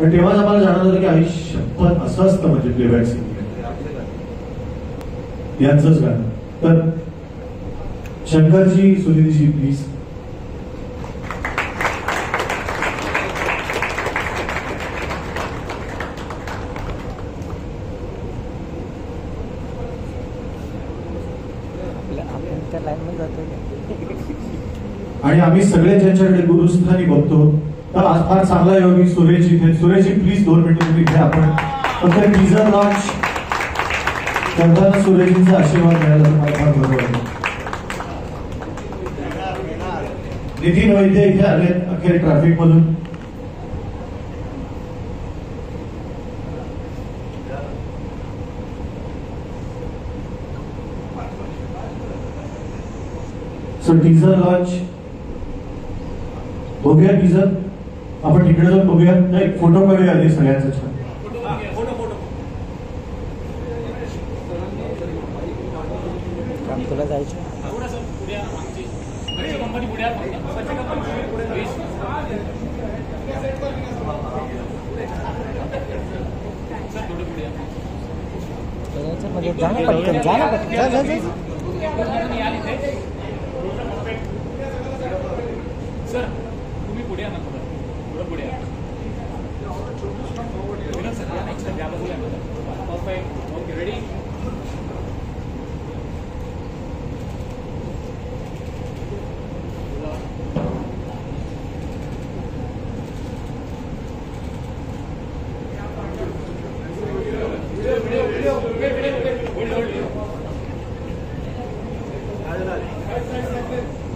पण तेव्हाच आम्हाला जाणवत होतं की आयुष्य पण असं असतं म्हणजे प्लेबॅक सिंगिंग यांचंच गाणं. तर शंकरजी सुनिधीजी प्लीज आणि आम्ही सगळे ज्यांच्याकडे गुरुस्थानी बघतो तर आज फार चांगला योगी सुरेश इथे सुरेशजी. म्हणजे प्लीज दोन मिनिटं तुम्ही घ्या. आपण फक्त टीजर लॉन्च करताना सुरेशजींचा आशीर्वाद मिळाला तर मला फार बरोबर आहे नितीन हो वैद्य इथे आले. अखेर ट्रॅफिक मधून. सो टीजर लॉन्च हो गया टीजर आपण तिकडे जाऊन बघूया नाही फ़ोटो काढूया आधी सगळ्यांचा. छान तुला जायचं म्हणजे जा ना पटकन, जा ना पटकन. जा जा जा.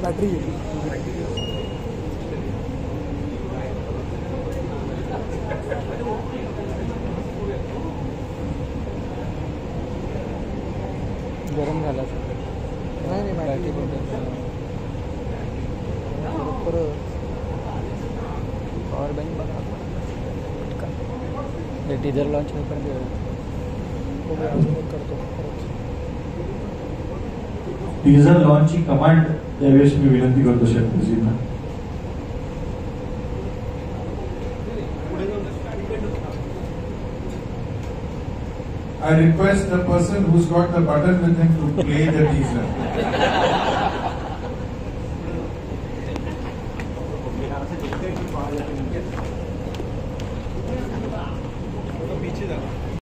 बॅटरी गरम झाला नाही नाही बॅटरी पॉवर बँक बघा. हे टीजर लॉन्च होईपर्यंत. करतो टीजर लॉन्चची कमांड त्यावेळेस मी विनंती करतो शंकरजींना I request the person who's got the button with him to play the teaser. पीछे जाना